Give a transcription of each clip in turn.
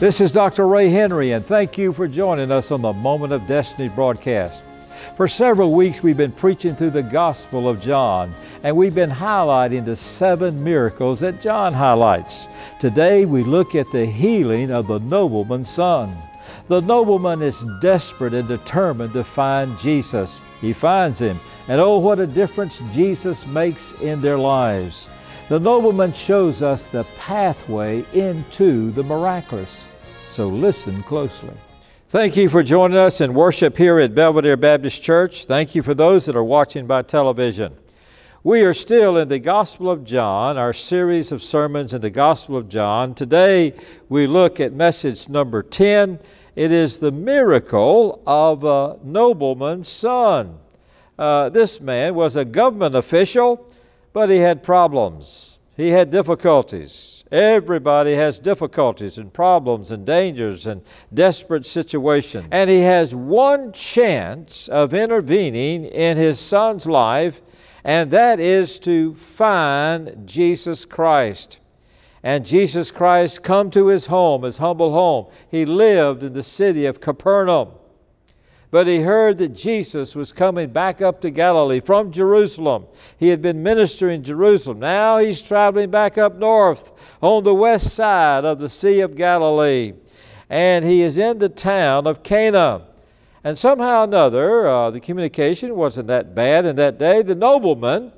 This is Dr. Ray Henry, and thank you for joining us on the Moment of Destiny broadcast. For several weeks, we've been preaching through the Gospel of John, and we've been highlighting the seven miracles that John highlights. Today, we look at the healing of the nobleman's son. The nobleman is desperate and determined to find Jesus. He finds him, and oh, what a difference Jesus makes in their lives. The nobleman shows us the pathway into the miraculous. So listen closely. Thank you for joining us in worship here at Belvedere Baptist Church. Thank you for those that are watching by television. We are still in the Gospel of John, our series of sermons in the Gospel of John. Today we look at message number 10. It is the miracle of a nobleman's son. Uh, this man was a government official but he had problems. He had difficulties. Everybody has difficulties and problems and dangers and desperate situations. And he has one chance of intervening in his son's life, and that is to find Jesus Christ. And Jesus Christ come to his home, his humble home. He lived in the city of Capernaum. But he heard that Jesus was coming back up to Galilee from Jerusalem. He had been ministering in Jerusalem. Now he's traveling back up north on the west side of the Sea of Galilee. And he is in the town of Cana. And somehow or another, uh, the communication wasn't that bad in that day. The nobleman,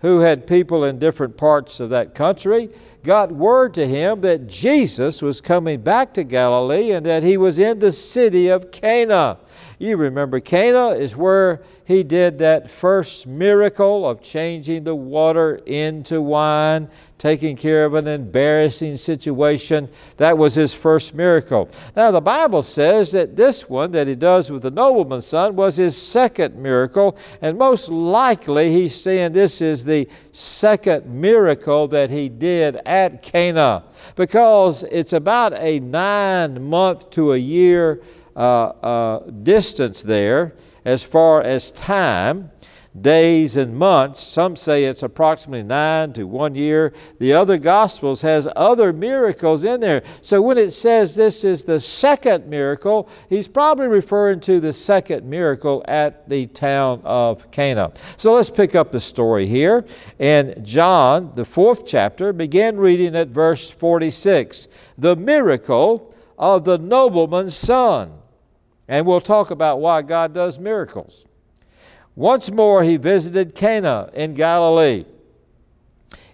who had people in different parts of that country, got word to him that Jesus was coming back to Galilee and that he was in the city of Cana. You remember Cana is where he did that first miracle of changing the water into wine, taking care of an embarrassing situation. That was his first miracle. Now, the Bible says that this one that he does with the nobleman's son was his second miracle, and most likely he's saying this is the second miracle that he did at Cana because it's about a nine month to a year uh, uh, distance there as far as time, days and months. Some say it's approximately nine to one year. The other Gospels has other miracles in there. So when it says this is the second miracle, he's probably referring to the second miracle at the town of Cana. So let's pick up the story here. In John, the fourth chapter, begin reading at verse 46. The miracle of the nobleman's son. And we'll talk about why God does miracles. Once more, he visited Cana in Galilee.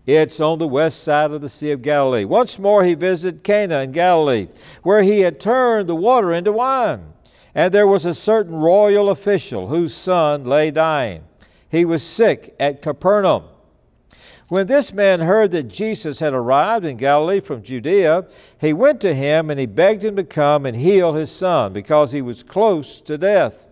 It's on the west side of the Sea of Galilee. Once more, he visited Cana in Galilee, where he had turned the water into wine. And there was a certain royal official whose son lay dying. He was sick at Capernaum. When this man heard that Jesus had arrived in Galilee from Judea, he went to him and he begged him to come and heal his son because he was close to death.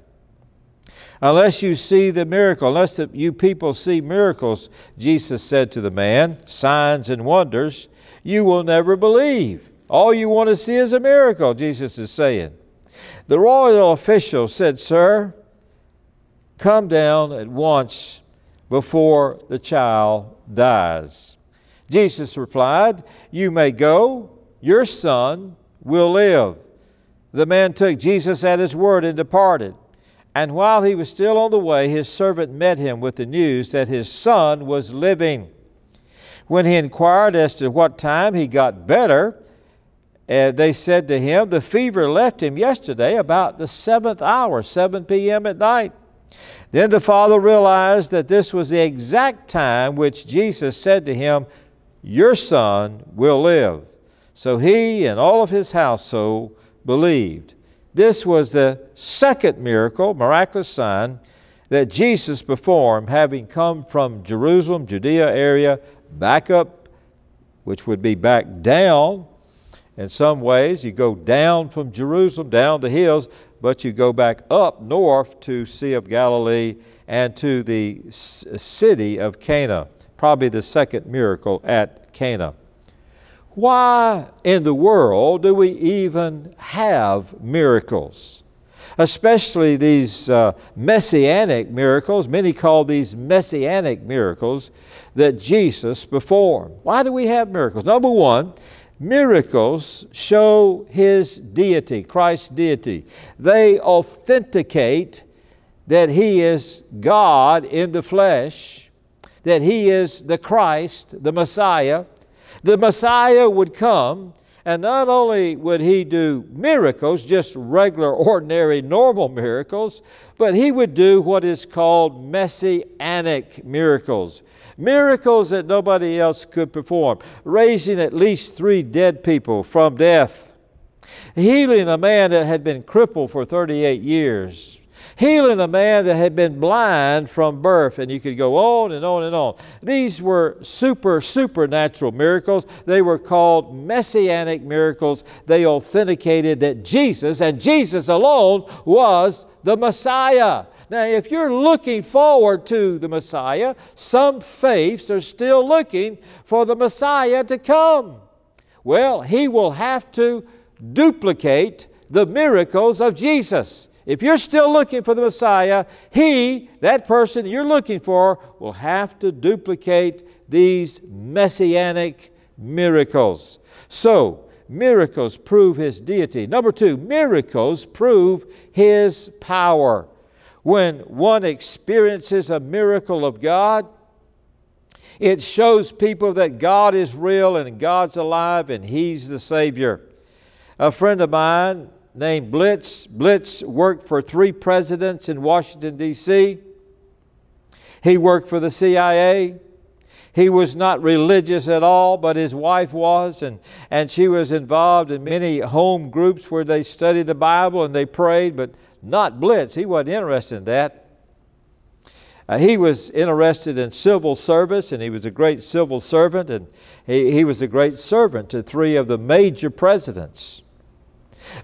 Unless you see the miracle, unless the, you people see miracles, Jesus said to the man, signs and wonders, you will never believe. All you want to see is a miracle, Jesus is saying. The royal official said, Sir, come down at once before the child dies. Jesus replied, You may go, your son will live. The man took Jesus at his word and departed. And while he was still on the way, his servant met him with the news that his son was living. When he inquired as to what time he got better, uh, they said to him, The fever left him yesterday about the seventh hour, 7 p.m. at night. Then the father realized that this was the exact time which Jesus said to him, Your son will live. So he and all of his household believed. This was the second miracle, miraculous sign, that Jesus performed, having come from Jerusalem, Judea area, back up, which would be back down. In some ways, you go down from Jerusalem, down the hills, but you go back up north to Sea of Galilee and to the city of Cana, probably the second miracle at Cana. Why in the world do we even have miracles? Especially these uh, messianic miracles, many call these messianic miracles that Jesus performed. Why do we have miracles? Number one, Miracles show His deity, Christ's deity. They authenticate that He is God in the flesh, that He is the Christ, the Messiah. The Messiah would come and not only would he do miracles, just regular, ordinary, normal miracles, but he would do what is called messianic miracles. Miracles that nobody else could perform. Raising at least three dead people from death. Healing a man that had been crippled for 38 years healing a man that had been blind from birth. And you could go on and on and on. These were super, supernatural miracles. They were called messianic miracles. They authenticated that Jesus and Jesus alone was the Messiah. Now, if you're looking forward to the Messiah, some faiths are still looking for the Messiah to come. Well, he will have to duplicate the miracles of Jesus. If you're still looking for the Messiah, he, that person you're looking for, will have to duplicate these messianic miracles. So, miracles prove his deity. Number two, miracles prove his power. When one experiences a miracle of God, it shows people that God is real and God's alive and He's the Savior. A friend of mine named Blitz. Blitz worked for three presidents in Washington, D.C. He worked for the CIA. He was not religious at all, but his wife was, and, and she was involved in many home groups where they studied the Bible and they prayed, but not Blitz. He wasn't interested in that. Uh, he was interested in civil service, and he was a great civil servant, and he, he was a great servant to three of the major presidents.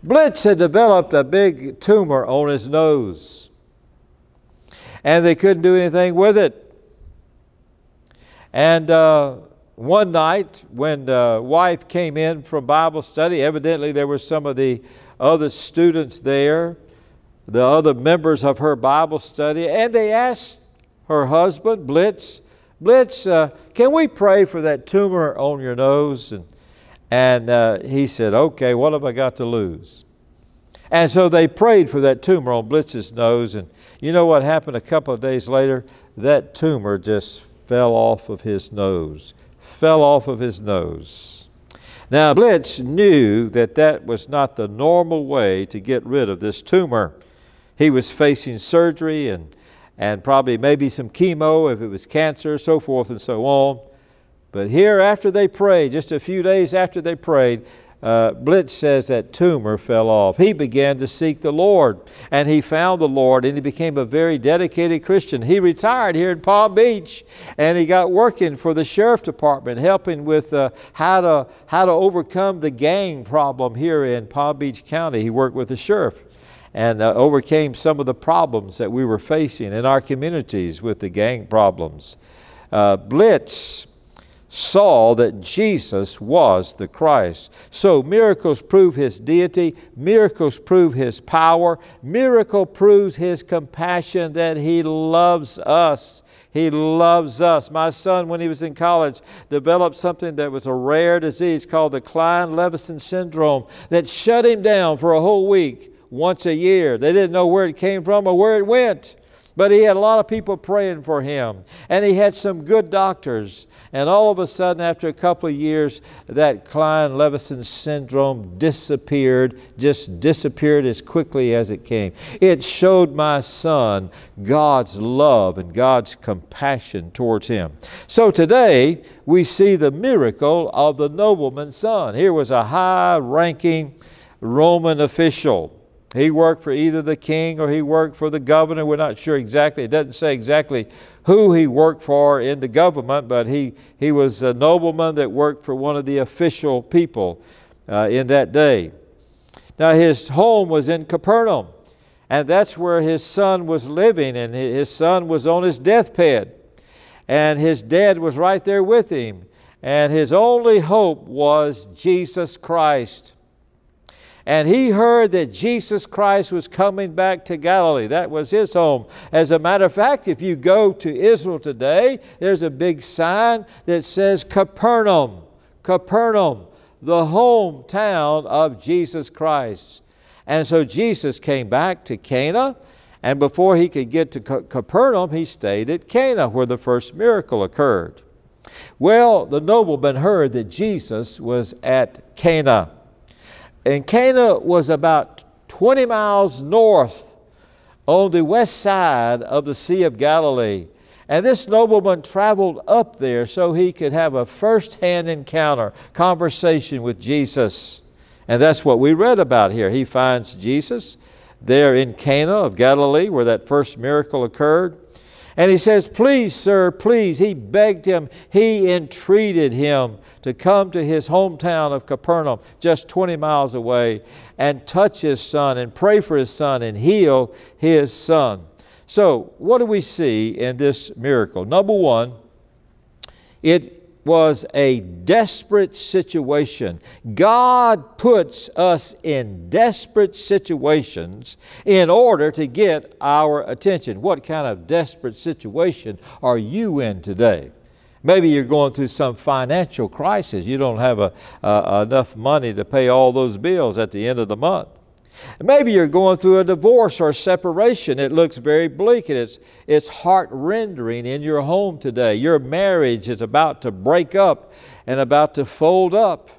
Blitz had developed a big tumor on his nose, and they couldn't do anything with it. And uh, one night, when the wife came in from Bible study, evidently there were some of the other students there, the other members of her Bible study, and they asked her husband, Blitz, Blitz, uh, can we pray for that tumor on your nose? And and uh, he said, Okay, what have I got to lose? And so they prayed for that tumor on Blitz's nose. And you know what happened a couple of days later? That tumor just fell off of his nose. Fell off of his nose. Now, Blitz knew that that was not the normal way to get rid of this tumor. He was facing surgery and, and probably maybe some chemo if it was cancer, so forth and so on. But here, after they prayed, just a few days after they prayed, uh, Blitz says that tumor fell off. He began to seek the Lord, and he found the Lord, and he became a very dedicated Christian. He retired here in Palm Beach, and he got working for the sheriff department, helping with uh, how to how to overcome the gang problem here in Palm Beach County. He worked with the sheriff and uh, overcame some of the problems that we were facing in our communities with the gang problems. Uh, Blitz saw that Jesus was the Christ. So miracles prove his deity, miracles prove his power, miracle proves his compassion that he loves us. He loves us. My son, when he was in college, developed something that was a rare disease called the Kleine-Levison syndrome that shut him down for a whole week once a year. They didn't know where it came from or where it went. But he had a lot of people praying for him. And he had some good doctors. And all of a sudden, after a couple of years, that Kleine-Levison syndrome disappeared, just disappeared as quickly as it came. It showed my son God's love and God's compassion towards him. So today, we see the miracle of the nobleman's son. Here was a high ranking Roman official he worked for either the king or he worked for the governor. We're not sure exactly. It doesn't say exactly who he worked for in the government, but he, he was a nobleman that worked for one of the official people uh, in that day. Now, his home was in Capernaum, and that's where his son was living, and his son was on his deathbed, and his dad was right there with him, and his only hope was Jesus Christ and he heard that Jesus Christ was coming back to Galilee. That was his home. As a matter of fact, if you go to Israel today, there's a big sign that says Capernaum. Capernaum. the hometown of Jesus Christ. And so Jesus came back to Cana, and before he could get to Capernaum, he stayed at Cana, where the first miracle occurred. Well, the nobleman heard that Jesus was at Cana. And Cana was about 20 miles north on the west side of the Sea of Galilee. And this nobleman traveled up there so he could have a first hand encounter, conversation with Jesus. And that's what we read about here. He finds Jesus there in Cana of Galilee, where that first miracle occurred. And he says, Please, sir, please. He begged him, he entreated him to come to his hometown of Capernaum, just 20 miles away, and touch his son and pray for his son and heal his son. So, what do we see in this miracle? Number one, it was a desperate situation. God puts us in desperate situations in order to get our attention. What kind of desperate situation are you in today? Maybe you're going through some financial crisis. You don't have a, enough money to pay all those bills at the end of the month. Maybe you're going through a divorce or a separation. It looks very bleak and it's, it's heart rendering in your home today. Your marriage is about to break up and about to fold up.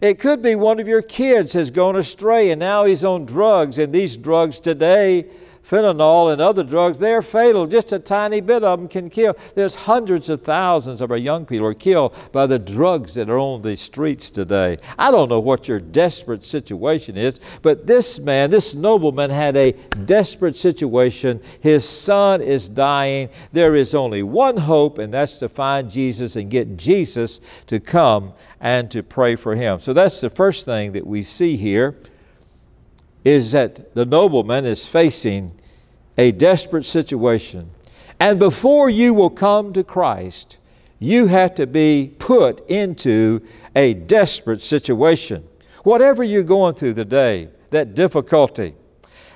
It could be one of your kids has gone astray and now he's on drugs, and these drugs today fentanyl and other drugs, they're fatal. Just a tiny bit of them can kill. There's hundreds of thousands of our young people are killed by the drugs that are on the streets today. I don't know what your desperate situation is, but this man, this nobleman, had a desperate situation. His son is dying. There is only one hope, and that's to find Jesus and get Jesus to come and to pray for him. So that's the first thing that we see here is that the nobleman is facing a desperate situation. And before you will come to Christ, you have to be put into a desperate situation. Whatever you're going through today, that difficulty,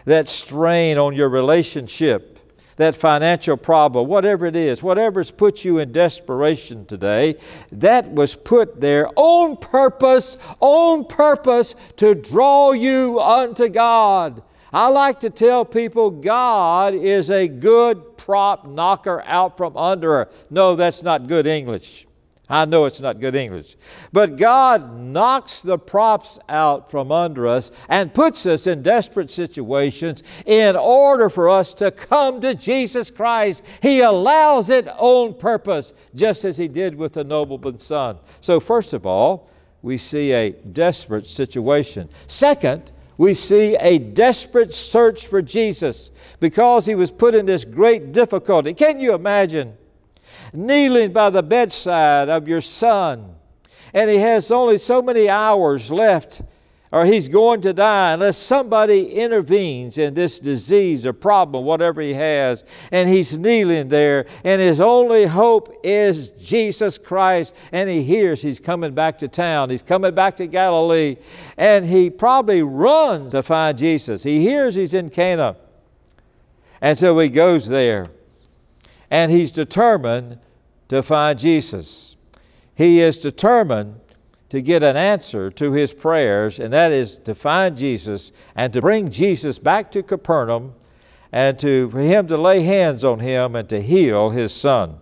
that strain on your relationship, that financial problem, whatever it is, whatever's put you in desperation today, that was put there on purpose, on purpose to draw you unto God. I like to tell people God is a good prop knocker out from under. No, that's not good English. I know it's not good English. But God knocks the props out from under us and puts us in desperate situations in order for us to come to Jesus Christ. He allows it on purpose, just as He did with the nobleman's son. So, first of all, we see a desperate situation. Second, we see a desperate search for Jesus because he was put in this great difficulty. Can you imagine kneeling by the bedside of your son. And he has only so many hours left or he's going to die unless somebody intervenes in this disease or problem, whatever he has, and he's kneeling there, and his only hope is Jesus Christ, and he hears he's coming back to town, he's coming back to Galilee, and he probably runs to find Jesus. He hears he's in Cana, and so he goes there, and he's determined to find Jesus. He is determined to get an answer to his prayers, and that is to find Jesus and to bring Jesus back to Capernaum and to, for him to lay hands on him and to heal his son.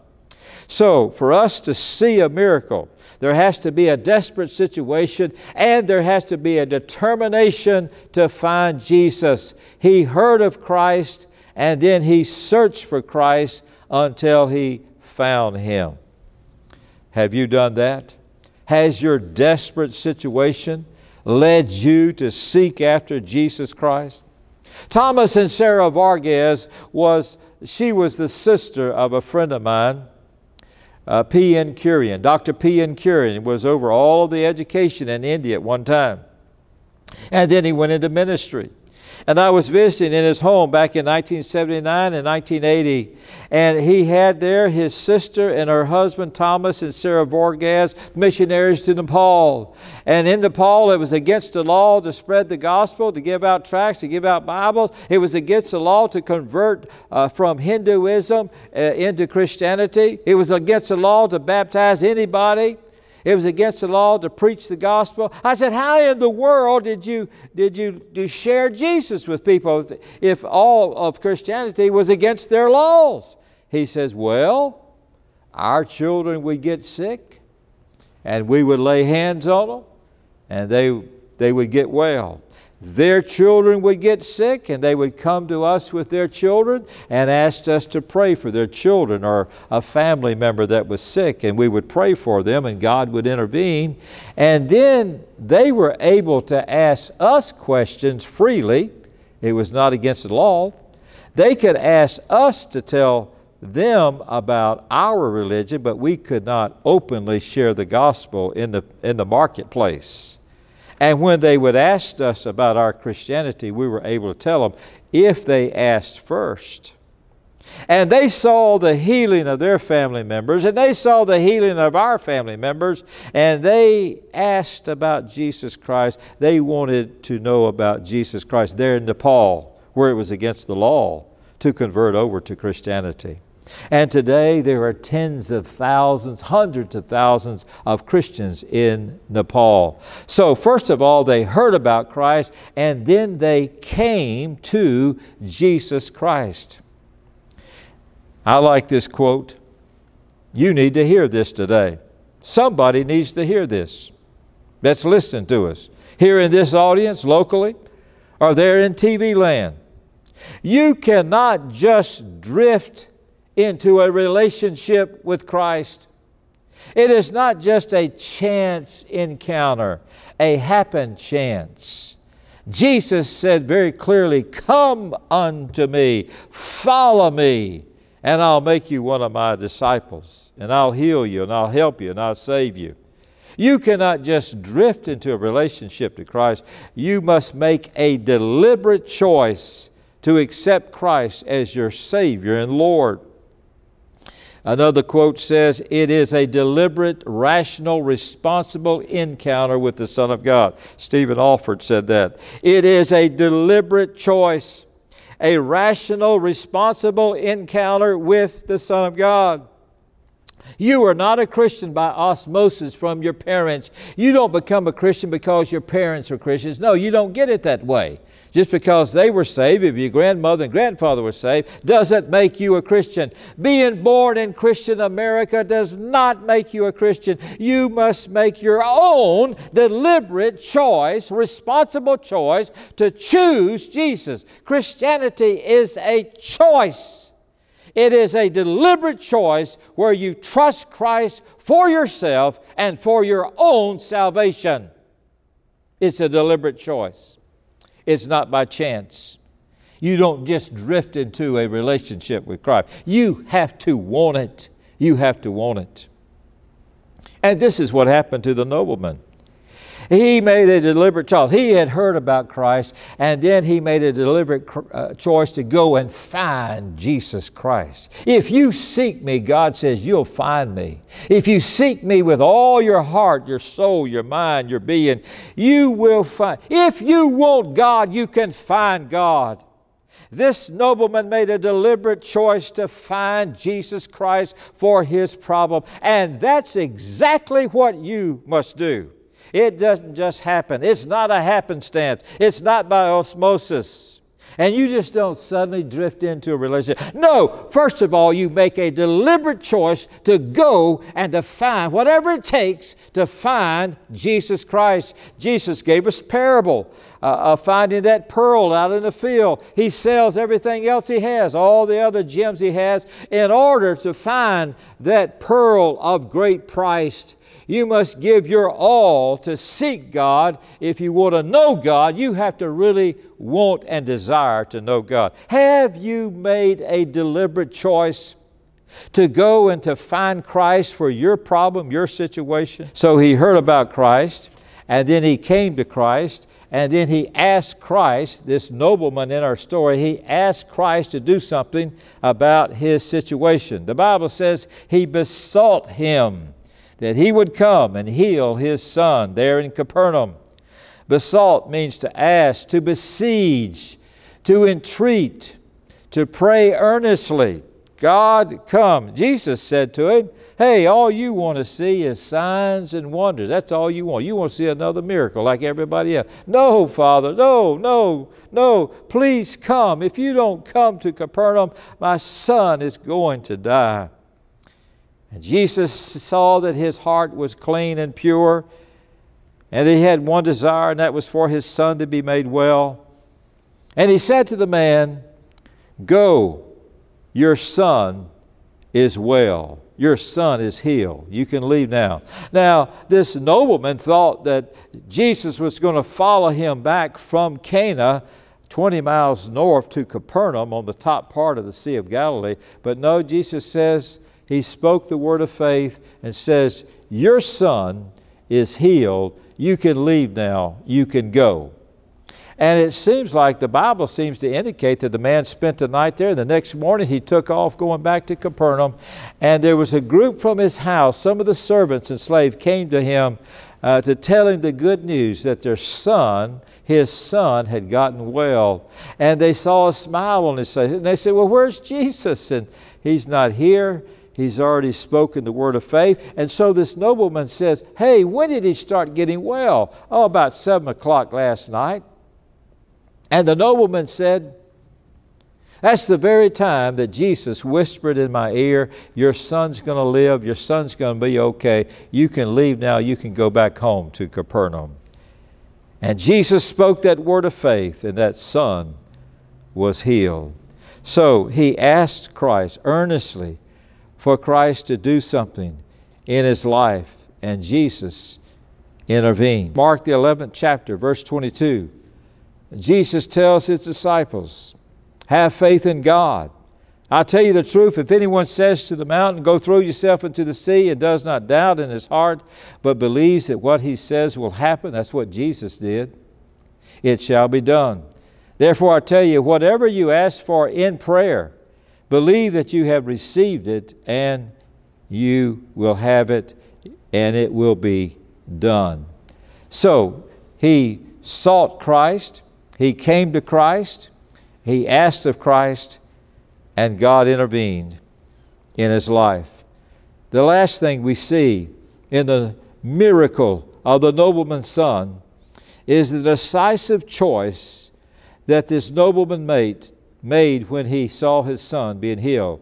So, for us to see a miracle, there has to be a desperate situation and there has to be a determination to find Jesus. He heard of Christ and then he searched for Christ until he found him. Have you done that? Has your desperate situation led you to seek after Jesus Christ? Thomas and Sarah Varghese was, she was the sister of a friend of mine, uh, P.N. Kurian. Dr. P.N. Kurian was over all of the education in India at one time. And then he went into ministry. And I was visiting in his home back in 1979 and 1980. And he had there his sister and her husband, Thomas and Sarah Varghese, missionaries to Nepal. And in Nepal, it was against the law to spread the gospel, to give out tracts, to give out Bibles. It was against the law to convert uh, from Hinduism uh, into Christianity. It was against the law to baptize anybody. It was against the law to preach the gospel. I said, How in the world did you, did you, share Jesus with people if all of Christianity was against their laws? He says, Well, our children would get sick, and we would lay hands on them, and they, they would get well their children would get sick and they would come to us with their children and asked us to pray for their children or a family member that was sick and we would pray for them and God would intervene. And then they were able to ask us questions freely. It was not against the law. They could ask us to tell them about our religion, but we could not openly share the gospel in the, in the marketplace. And when they would ask us about our Christianity, we were able to tell them if they asked first. And they saw the healing of their family members, and they saw the healing of our family members, and they asked about Jesus Christ. They wanted to know about Jesus Christ there in Nepal, where it was against the law to convert over to Christianity. And today there are tens of thousands, hundreds of thousands of Christians in Nepal. So, first of all, they heard about Christ and then they came to Jesus Christ. I like this quote. You need to hear this today. Somebody needs to hear this. Let's listen to us. Here in this audience, locally, or there in TV land. You cannot just drift into a relationship with Christ. It is not just a chance encounter, a happen chance. Jesus said very clearly, Come unto me, follow me, and I'll make you one of my disciples, and I'll heal you, and I'll help you, and I'll save you. You cannot just drift into a relationship to Christ. You must make a deliberate choice to accept Christ as your Savior and Lord. Another quote says, It is a deliberate, rational, responsible encounter with the Son of God. Stephen Olford said that. It is a deliberate choice, a rational, responsible encounter with the Son of God. You are not a Christian by osmosis from your parents. You don't become a Christian because your parents are Christians. No, you don't get it that way. Just because they were saved, if your grandmother and grandfather were saved, doesn't make you a Christian. Being born in Christian America does not make you a Christian. You must make your own deliberate choice, responsible choice to choose Jesus. Christianity is a choice. It is a deliberate choice where you trust Christ for yourself and for your own salvation. It's a deliberate choice. It's not by chance. You don't just drift into a relationship with Christ. You have to want it. You have to want it. And this is what happened to the nobleman. He made a deliberate choice. He had heard about Christ, and then he made a deliberate uh, choice to go and find Jesus Christ. If you seek me, God says, you'll find me. If you seek me with all your heart, your soul, your mind, your being, you will find. If you want God, you can find God. This nobleman made a deliberate choice to find Jesus Christ for his problem, and that's exactly what you must do. It doesn't just happen. It's not a happenstance. It's not by osmosis. And you just don't suddenly drift into a relationship. No, first of all, you make a deliberate choice to go and to find whatever it takes to find Jesus Christ. Jesus gave us a parable uh, of finding that pearl out in the field. He sells everything else he has, all the other gems he has, in order to find that pearl of great price you must give your all to seek God. If you want to know God, you have to really want and desire to know God. Have you made a deliberate choice? to go and to find Christ for your problem, your situation. So he heard about Christ, and then he came to Christ, and then he asked Christ, this nobleman in our story, he asked Christ to do something about his situation. The Bible says he besought him that he would come and heal his son there in Capernaum. Besought means to ask, to besiege, to entreat, to pray earnestly. God, come. Jesus said to him, Hey, all you want to see is signs and wonders. That's all you want. You want to see another miracle like everybody else. No, Father, no, no, no. Please come. If you don't come to Capernaum, my son is going to die. And Jesus saw that his heart was clean and pure, and he had one desire, and that was for his son to be made well. And he said to the man, Go, your son is well your son is healed. You can leave now. Now, this nobleman thought that Jesus was going to follow him back from Cana 20 miles north to Capernaum on the top part of the Sea of Galilee. But no, Jesus says, He spoke the word of faith and says, Your son is healed. You can leave now. You can go. And it seems like the Bible seems to indicate that the man spent the night there. The next morning he took off going back to Capernaum. And there was a group from his house. Some of the servants and slaves came to him uh, to tell him the good news that their son, his son, had gotten well. And they saw a smile on his face. And they said, Well, where's Jesus? And he's not here. He's already spoken the word of faith. And so this nobleman says, Hey, when did he start getting well? Oh, about 7 o'clock last night. And the nobleman said, That's the very time that Jesus whispered in my ear, Your son's going to live, your son's going to be okay. You can leave now, you can go back home to Capernaum. And Jesus spoke that word of faith, and that son was healed. So he asked Christ earnestly for Christ to do something in his life, and Jesus intervened. Mark the 11th chapter, verse 22. Jesus tells his disciples, Have faith in God. I tell you the truth, if anyone says to the mountain, Go throw yourself into the sea, and does not doubt in his heart, but believes that what he says will happen, that's what Jesus did, it shall be done. Therefore, I tell you, whatever you ask for in prayer, believe that you have received it, and you will have it, and it will be done. So, he sought Christ. He came to Christ, he asked of Christ, and God intervened in his life. The last thing we see in the miracle of the nobleman's son is the decisive choice that this nobleman made, made when he saw his son being healed.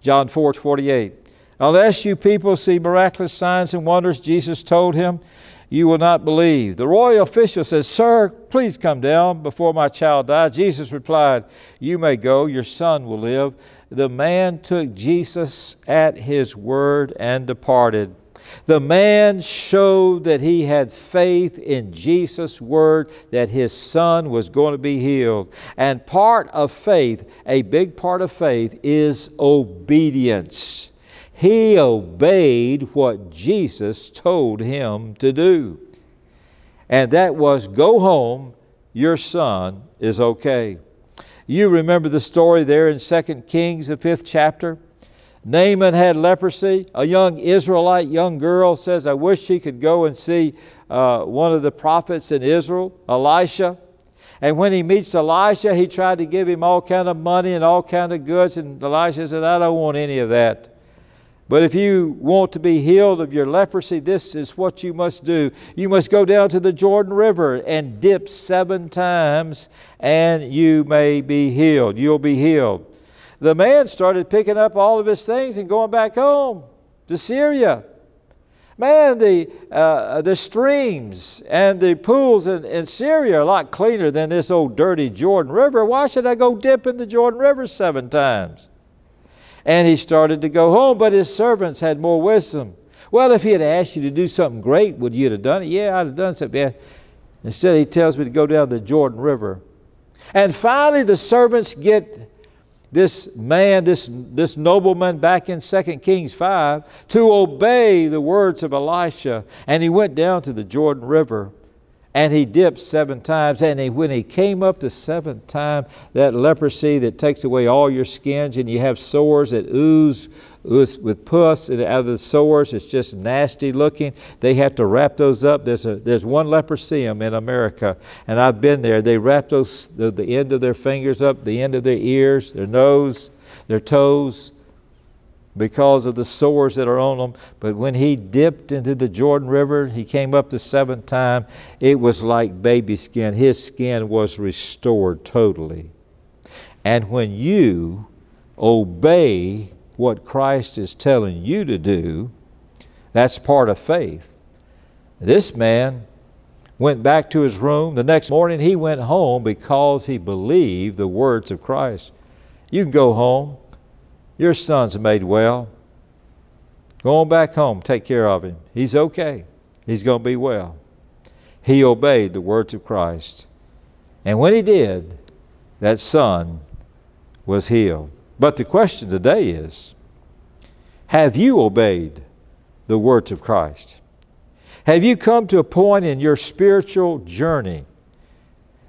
John 4 48. Unless you people see miraculous signs and wonders, Jesus told him, you will not believe. The royal official says, Sir, please come down before my child dies. Jesus replied, You may go, your son will live. The man took Jesus at his word and departed. The man showed that he had faith in Jesus' word that his son was going to be healed. And part of faith, a big part of faith, is obedience he obeyed what Jesus told him to do. And that was go home, your son is okay. You remember the story there in 2 Kings, the fifth chapter? Naaman had leprosy. A young Israelite, young girl says, I wish he could go and see uh, one of the prophets in Israel, Elisha. And when he meets Elisha, he tried to give him all kind of money and all kind of goods. And Elisha said, I don't want any of that. But if you want to be healed of your leprosy, this is what you must do. You must go down to the Jordan River and dip seven times, and you may be healed. You'll be healed. The man started picking up all of his things and going back home to Syria. Man, the, uh, the streams and the pools in, in Syria are a lot cleaner than this old dirty Jordan River. Why should I go dip in the Jordan River seven times? And he started to go home, but his servants had more wisdom. Well, if he had asked you to do something great, would you have done it? Yeah, I'd have done something. Yeah. Instead, he tells me to go down the Jordan River. And finally, the servants get this man, this, this nobleman back in 2 Kings 5 to obey the words of Elisha. And he went down to the Jordan River and he dipped seven times. And he, when he came up the seventh time, that leprosy that takes away all your skins, and you have sores that ooze with, with pus out of the sores, it's just nasty looking. They have to wrap those up. There's, a, there's one leproseum in America, and I've been there. They wrap those, the, the end of their fingers up, the end of their ears, their nose, their toes, because of the sores that are on them. But when he dipped into the Jordan River, he came up the seventh time, it was like baby skin. His skin was restored totally. And when you obey what Christ is telling you to do, that's part of faith. This man went back to his room. The next morning he went home because he believed the words of Christ. You can go home. Your son's made well. Go on back home. Take care of him. He's okay. He's going to be well. He obeyed the words of Christ. And when he did, that son was healed. But the question today is have you obeyed the words of Christ? Have you come to a point in your spiritual journey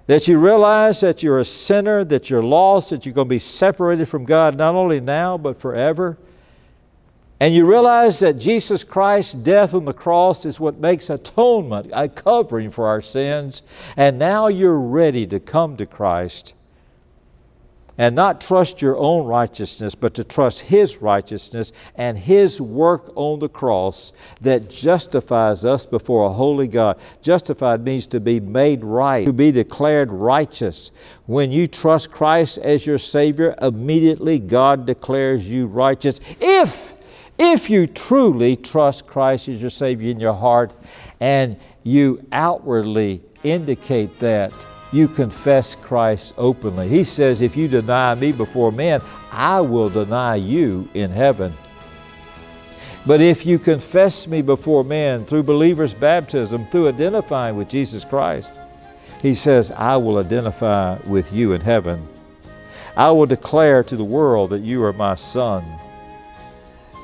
that you realize that you're a sinner, that you're lost, that you're going to be separated from God not only now but forever? And you realize that Jesus Christ's death on the cross is what makes atonement, a covering for our sins. And now you're ready to come to Christ and not trust your own righteousness, but to trust His righteousness and His work on the cross that justifies us before a holy God. Justified means to be made right, to be declared righteous. When you trust Christ as your Savior, immediately God declares you righteous. If if you truly trust Christ as your Savior in your heart and you outwardly indicate that, you confess Christ openly. He says, If you deny me before men, I will deny you in heaven. But if you confess me before men through believers' baptism, through identifying with Jesus Christ, he says, I will identify with you in heaven. I will declare to the world that you are my son.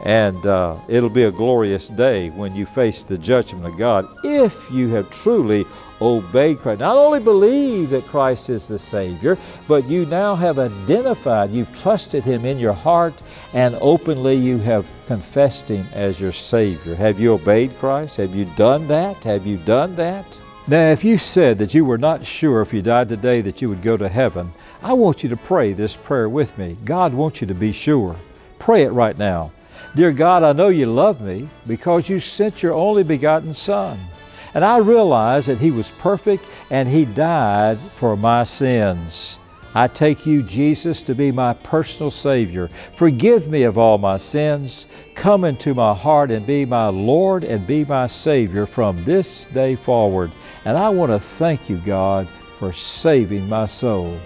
And uh, it'll be a glorious day when you face the judgment of God if you have truly obeyed Christ. Not only believe that Christ is the Savior, but you now have identified, you've trusted Him in your heart, and openly you have confessed Him as your Savior. Have you obeyed Christ? Have you done that? Have you done that? Now, if you said that you were not sure if you died today that you would go to heaven, I want you to pray this prayer with me. God wants you to be sure. Pray it right now. Dear God, I know you love me because you sent your only begotten Son. And I realize that He was perfect and He died for my sins. I take you, Jesus, to be my personal Savior. Forgive me of all my sins. Come into my heart and be my Lord and be my Savior from this day forward. And I want to thank you, God, for saving my soul.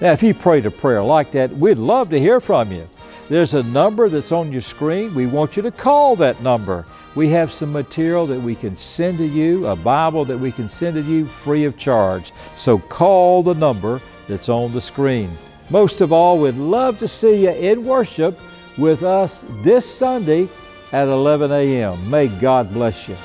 Now, if you prayed a prayer like that, we'd love to hear from you. There's a number that's on your screen. We want you to call that number. We have some material that we can send to you, a Bible that we can send to you free of charge. So call the number that's on the screen. Most of all, we'd love to see you in worship with us this Sunday at 11 a.m. May God bless you.